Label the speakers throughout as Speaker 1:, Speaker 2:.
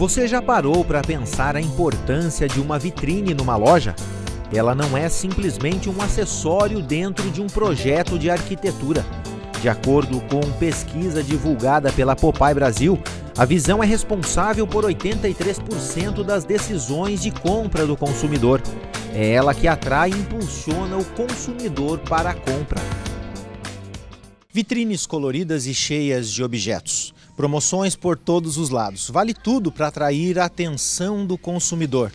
Speaker 1: Você já parou para pensar a importância de uma vitrine numa loja? Ela não é simplesmente um acessório dentro de um projeto de arquitetura. De acordo com pesquisa divulgada pela Popai Brasil, a visão é responsável por 83% das decisões de compra do consumidor. É ela que atrai e impulsiona o consumidor para a compra. Vitrines coloridas e cheias de objetos. Promoções por todos os lados. Vale tudo para atrair a atenção do consumidor.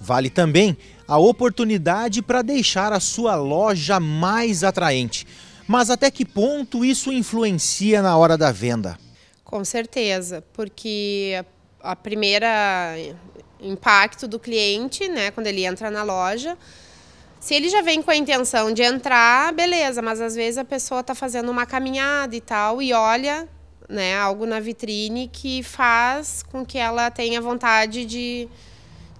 Speaker 1: Vale também a oportunidade para deixar a sua loja mais atraente. Mas até que ponto isso influencia na hora da venda?
Speaker 2: Com certeza, porque a primeira impacto do cliente, né, quando ele entra na loja, se ele já vem com a intenção de entrar, beleza, mas às vezes a pessoa está fazendo uma caminhada e tal e olha, né, algo na vitrine que faz com que ela tenha vontade de,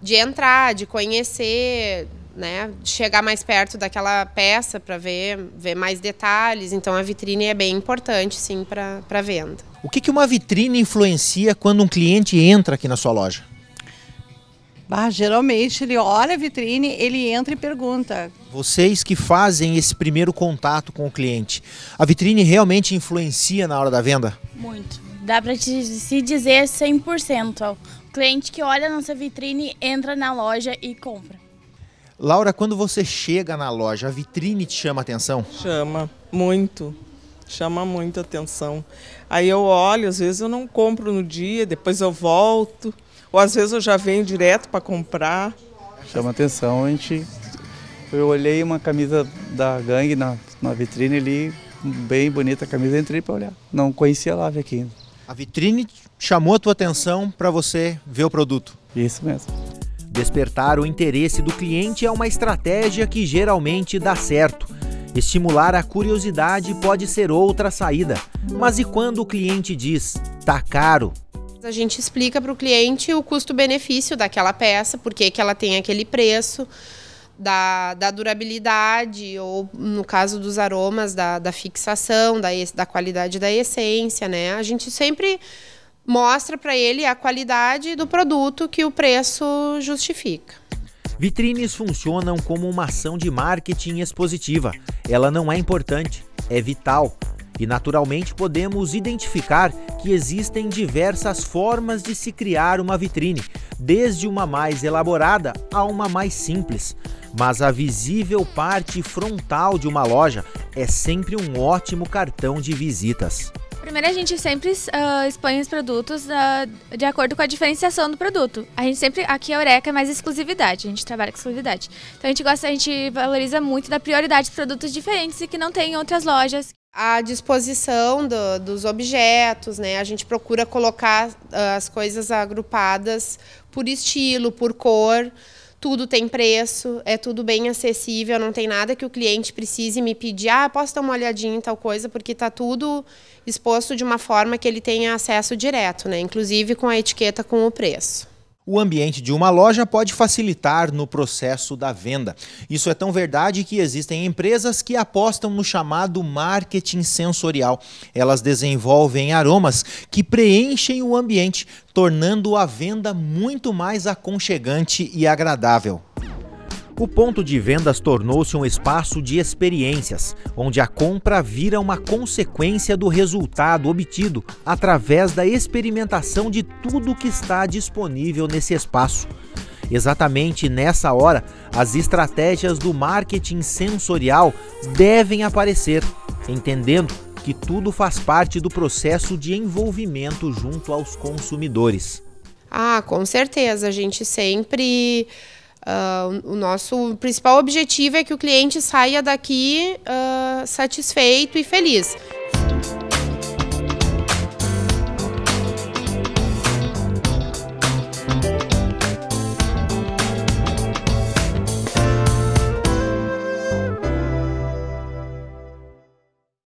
Speaker 2: de entrar, de conhecer, né, chegar mais perto daquela peça para ver, ver mais detalhes. Então a vitrine é bem importante, sim, para a venda.
Speaker 1: O que, que uma vitrine influencia quando um cliente entra aqui na sua loja?
Speaker 3: Bah, geralmente ele olha a vitrine, ele entra e pergunta.
Speaker 1: Vocês que fazem esse primeiro contato com o cliente, a vitrine realmente influencia na hora da venda?
Speaker 4: Muito. Dá para se dizer 100%. O cliente que olha a nossa vitrine entra na loja e compra.
Speaker 1: Laura, quando você chega na loja, a vitrine te chama atenção?
Speaker 5: Chama, muito. Chama muita atenção. Aí eu olho, às vezes eu não compro no dia, depois eu volto. Ou às vezes eu já venho direto para comprar.
Speaker 6: Chama atenção, a gente. Eu olhei uma camisa da gangue na, na vitrine ali, bem bonita a camisa, entrei para olhar. Não conhecia lá aqui.
Speaker 1: A vitrine chamou a tua atenção para você ver o produto?
Speaker 6: Isso mesmo.
Speaker 1: Despertar o interesse do cliente é uma estratégia que geralmente dá certo. Estimular a curiosidade pode ser outra saída. Mas e quando o cliente diz: "tá caro"?
Speaker 2: A gente explica para o cliente o custo-benefício daquela peça, por que ela tem aquele preço, da, da, durabilidade, ou no caso dos aromas, da, da fixação, da, da qualidade da essência. Né? A gente sempre mostra para ele a qualidade do produto que o preço justifica.
Speaker 1: Vitrines funcionam como uma ação de marketing expositiva. Ela não é importante, é vital. E naturalmente podemos identificar que existem diversas formas de se criar uma vitrine, desde uma mais elaborada a uma mais simples. Mas a visível parte frontal de uma loja é sempre um ótimo cartão de visitas.
Speaker 7: Primeiro, a gente sempre uh, expõe os produtos uh, de acordo com a diferenciação do produto. A gente sempre, aqui a Eureka é mais exclusividade, a gente trabalha com exclusividade. Então a gente gosta, a gente valoriza muito da prioridade de produtos diferentes e que não tem em outras lojas.
Speaker 2: A disposição do, dos objetos, né? A gente procura colocar uh, as coisas agrupadas por estilo, por cor tudo tem preço, é tudo bem acessível, não tem nada que o cliente precise me pedir, ah, posso dar uma olhadinha em tal coisa, porque está tudo exposto de uma forma que ele tenha acesso direto, né? inclusive com a etiqueta com o preço.
Speaker 1: O ambiente de uma loja pode facilitar no processo da venda. Isso é tão verdade que existem empresas que apostam no chamado marketing sensorial. Elas desenvolvem aromas que preenchem o ambiente, tornando a venda muito mais aconchegante e agradável. O ponto de vendas tornou-se um espaço de experiências, onde a compra vira uma consequência do resultado obtido através da experimentação de tudo que está disponível nesse espaço. Exatamente nessa hora, as estratégias do marketing sensorial devem aparecer, entendendo que tudo faz parte do processo de envolvimento junto aos consumidores.
Speaker 2: Ah, com certeza, a gente sempre Uh, o nosso principal objetivo é que o cliente saia daqui uh, satisfeito e feliz.